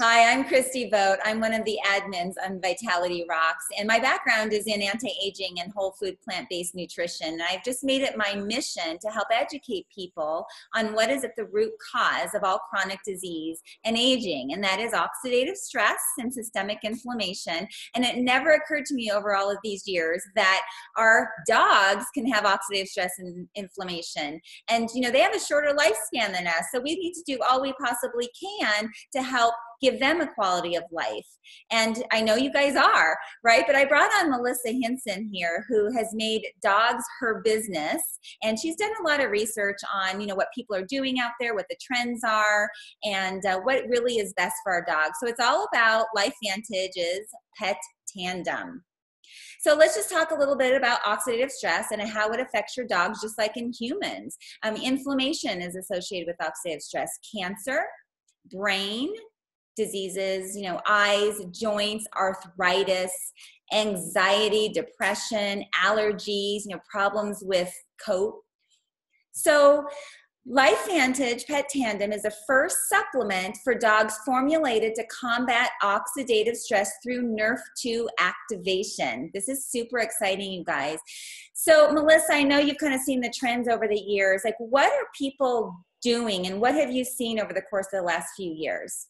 Hi, I'm Christy Vogt. I'm one of the admins on Vitality Rocks, and my background is in anti aging and whole food plant based nutrition. And I've just made it my mission to help educate people on what is at the root cause of all chronic disease and aging, and that is oxidative stress and systemic inflammation. And it never occurred to me over all of these years that our dogs can have oxidative stress and inflammation. And, you know, they have a shorter lifespan than us, so we need to do all we possibly can to help give them a quality of life. And I know you guys are, right? But I brought on Melissa Hinson here, who has made dogs her business. And she's done a lot of research on, you know, what people are doing out there, what the trends are, and uh, what really is best for our dogs. So it's all about Life Vantage's Pet Tandem. So let's just talk a little bit about oxidative stress and how it affects your dogs, just like in humans. Um, inflammation is associated with oxidative stress, cancer, brain, diseases, you know, eyes, joints, arthritis, anxiety, depression, allergies, you know, problems with coat. So, LifeVantage Pet Tandem is a first supplement for dogs formulated to combat oxidative stress through NRF2 activation. This is super exciting, you guys. So, Melissa, I know you've kind of seen the trends over the years. Like, what are people doing, and what have you seen over the course of the last few years?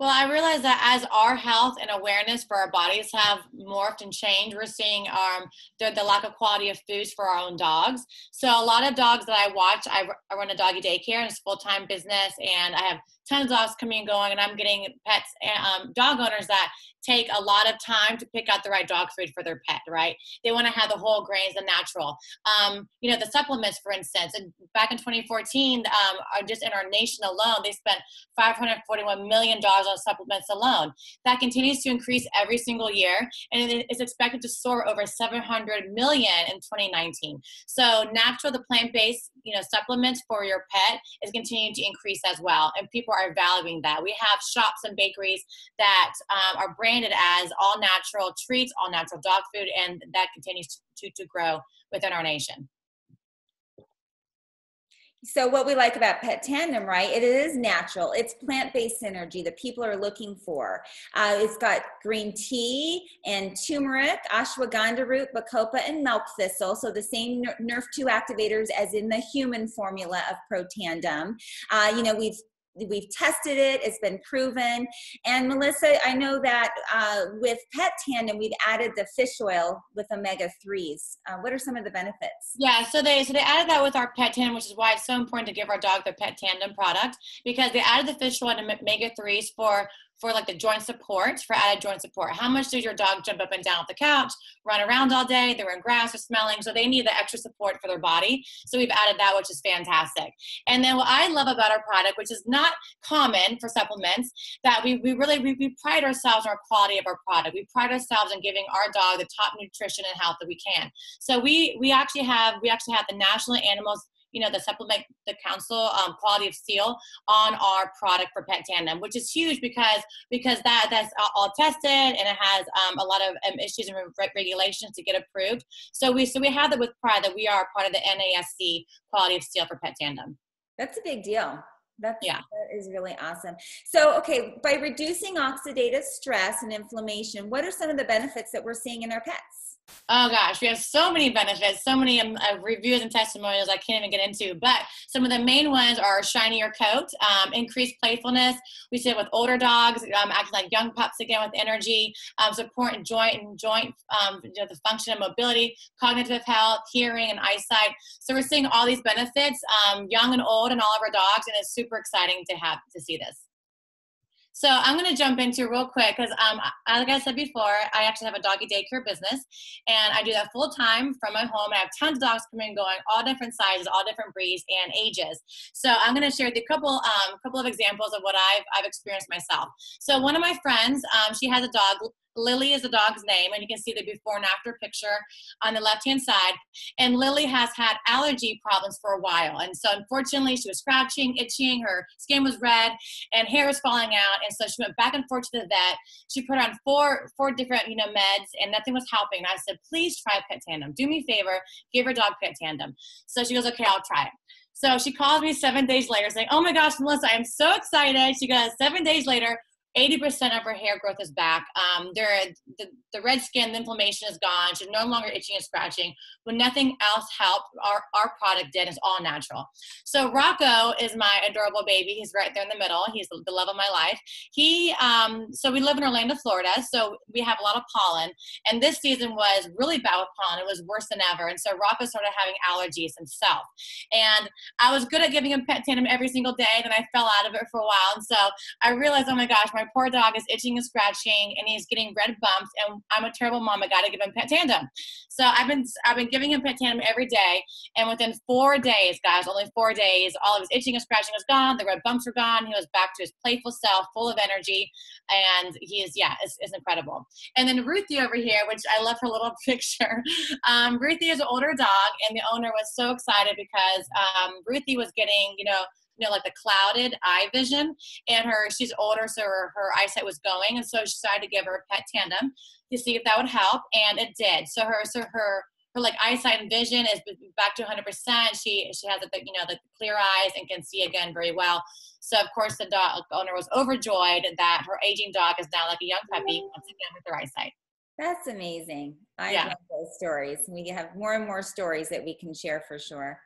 Well, I realize that as our health and awareness for our bodies have morphed and changed, we're seeing um, the, the lack of quality of foods for our own dogs. So a lot of dogs that I watch, I, I run a doggy daycare and it's full time business, and I have tons of dogs coming and going, and I'm getting pets, um, dog owners that take a lot of time to pick out the right dog food for their pet, right? They want to have the whole grains, the natural. Um, you know, the supplements, for instance, and back in 2014, um, just in our nation alone, they spent 541 million dollars on supplements alone. That continues to increase every single year, and it is expected to soar over 700 million in 2019. So, natural, the plant-based, you know, supplements for your pet is continuing to increase as well, and people are valuing that. We have shops and bakeries that um, are branded as all natural treats, all natural dog food, and that continues to, to grow within our nation. So what we like about Petandim, right? It is natural. It's plant-based energy that people are looking for. Uh, it's got green tea and turmeric, ashwagandha root, bacopa, and milk thistle. So the same NRF2 activators as in the human formula of Protandim. Uh, you know, we've we've tested it it's been proven. And melissa i know that uh, with pet tandem we've added the fish oil with omega-3s uh, what are some of the benefits? Yeah so they so they added that with our Petandim which is why it's so important to give our dog their Petandim product because they added the fish oil and omega-3s for for like the joint support, for added joint support. How much does your dog jump up and down off the couch, run around all day? They're in grass or smelling, so they need the extra support for their body. So we've added that, which is fantastic. And then what I love about our product, which is not common for supplements, that we, we really we, we pride ourselves on our quality of our product. We pride ourselves in giving our dog the top nutrition and health that we can. So we we actually have we actually have the National Animals you know the supplement the council um, quality of seal on our product for Petandim which is huge because because that that's all tested and it has um, a lot of um, issues and re- regulations to get approved so we so we have that with pride that we are part of the nasc quality of seal for Petandim that's a big deal that's, yeah. That is really awesome. So, okay, by reducing oxidative stress and inflammation, what are some of the benefits that we're seeing in our pets? Oh gosh, we have so many benefits, so many um, uh, reviews and testimonials I can't even get into. But some of the main ones are shinier coat, um, increased playfulness. We see it with older dogs, um, acting like young pups again with energy, um, support and joint and joint, um, you know, the function and mobility, cognitive health, hearing and eyesight. So we're seeing all these benefits, young and old, and all of our dogs, and it's super exciting to have to see this. So I'm going to jump into real quick because, um, like I said before, I actually have a doggy daycare business, and I do that full time from my home. And I have tons of dogs coming and going, all different sizes, all different breeds and ages. So I'm going to share a couple, um, couple of examples of what I've I've experienced myself. So one of my friends, um, she has a dog Lily is the dog's name, and you can see the before and after picture on the left hand side. And Lily has had allergy problems for a while. And so, unfortunately, she was scratching, itching, her skin was red, and hair was falling out. And so, she went back and forth to the vet. She put on four four different you know meds, and nothing was helping. And I said, please try Petandim. Do me a favor, give her dog Petandim. So she goes, okay, I'll try it. So she calls me seven days later saying, Oh my gosh, Melissa, I'm so excited. She goes, Seven days later, 80% of her hair growth is back. Um, there, the, the red skin, the inflammation is gone. She's no longer itching and scratching. When nothing else helped, our, our product did. It's all natural. So Rocco is my adorable baby. He's right there in the middle. He's the love of my life. He, um, so we live in Orlando, Florida. So we have a lot of pollen. And this season was really bad with pollen. It was worse than ever. And so Rocco started having allergies himself. And I was good at giving him Petandim every single day. Then I fell out of it for a while. And so I realized, oh my gosh, my poor dog is itching and scratching and he's getting red bumps and I'm a terrible mom. I got to give him Petandim. So I've been, I've been giving him Petandim every day. And within four days, guys, only four days, all of his itching and scratching was gone. The red bumps were gone. He was back to his playful self, full of energy. And he is, yeah, it's, it's incredible. And then Ruthie over here, which I love her little picture. Um, Ruthie is an older dog and the owner was so excited because um, Ruthie was getting, you know, you know, like the clouded eye vision. And her, she's older, so her, her eyesight was going, and so she decided to give her a pet tandem to see if that would help, and it did. So her, so her, her like eyesight and vision is back to 100%. She she has the you know the clear eyes and can see again very well. So of course the dog owner was overjoyed that her aging dog is now like a young puppy once again with her eyesight. That's amazing. I yeah. love those stories. We have more and more stories that we can share for sure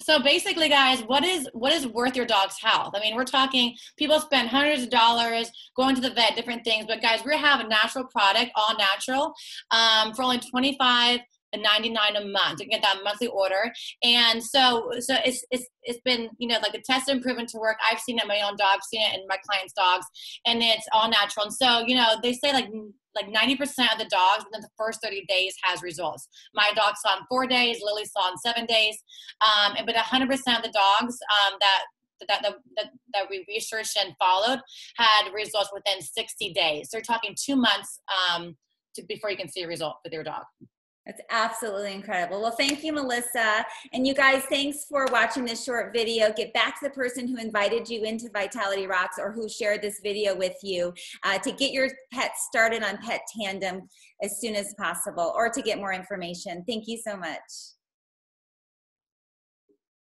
so basically guys what is what is worth your dog's health i mean we're talking people spend hundreds of dollars going to the vet different things but guys we have a natural product all natural um, for only 25 and 99 a month. You can get that monthly order. And so so it's it's it's been, you know, like the test and proven to work. I've seen it my own dog, seen it in my clients' dogs, and it's all natural. And so, you know, they say like like 90% of the dogs within the first 30 days has results. My dog saw in four days, Lily saw in seven days. Um, but 100% of the dogs um, that that, that, that, we researched and followed had results within 60 days. So you're talking two months um, to, before you can see a result with your dog. That's absolutely incredible. Well, thank you, Melissa. And you guys, thanks for watching this short video. Get back to the person who invited you into Vitality Rocks or who shared this video with you uh, to get your pet started on Pet Tandem as soon as possible or to get more information. Thank you so much.